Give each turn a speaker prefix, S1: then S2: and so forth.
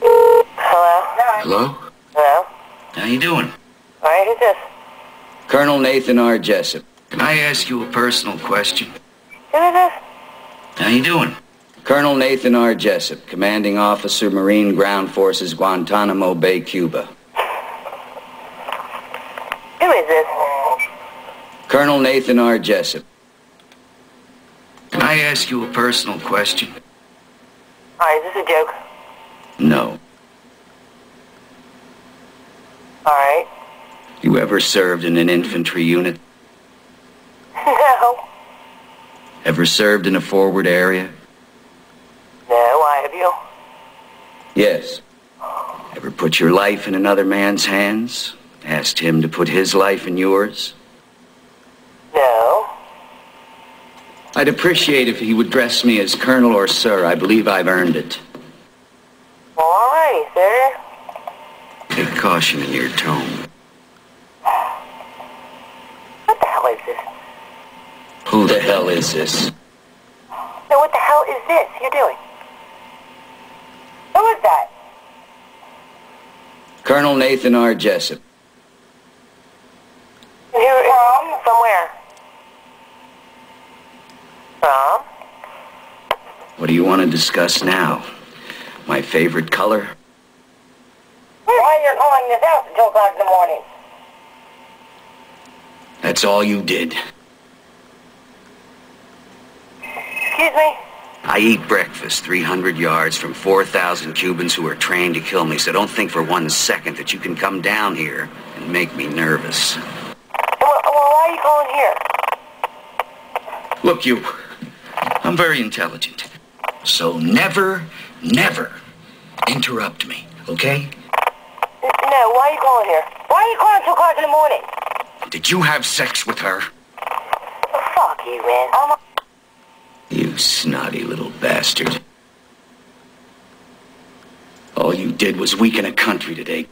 S1: Hello?
S2: Hello?
S1: Hello?
S2: How you doing?
S1: All right, who's this?
S3: Colonel Nathan R. Jessup.
S2: Can I ask you a personal question?
S1: Who is this?
S2: How you doing?
S3: Colonel Nathan R. Jessup, Commanding Officer, Marine Ground Forces, Guantanamo Bay, Cuba.
S1: Who is this?
S3: Colonel Nathan R. Jessup.
S2: Can I ask you a personal question?
S1: All right, is this a joke?
S3: No.
S1: All right.
S3: You ever served in an infantry unit?
S1: No.
S3: Ever served in a forward area?
S1: No, why have you?
S3: Yes. Ever put your life in another man's hands? Asked him to put his life in yours?
S1: No.
S3: I'd appreciate if he would dress me as Colonel or Sir. I believe I've earned it.
S1: Well, all right, sir.
S3: Take caution in your tone.
S1: What the hell is this?
S3: Who the hell is this?
S1: No, what the hell is this you're doing? Who is that?
S3: Colonel Nathan R. Jessup.
S1: Who, from? From where? From?
S3: What do you want to discuss now? My favorite color?
S1: You're calling this house at 2 o'clock in the morning?
S3: That's all you did.
S1: Excuse me?
S3: I eat breakfast 300 yards from 4,000 Cubans who are trained to kill me, so don't think for one second that you can come down here and make me nervous.
S1: Well, well why are you calling here?
S3: Look, you. I'm very intelligent. So never, never interrupt me, okay?
S1: No, why are you calling here? Why are you calling at 2 o'clock in the morning?
S3: Did you have sex with her?
S1: Oh, fuck you, man. I'm a-
S3: You snotty little bastard. All you did was weaken a country today.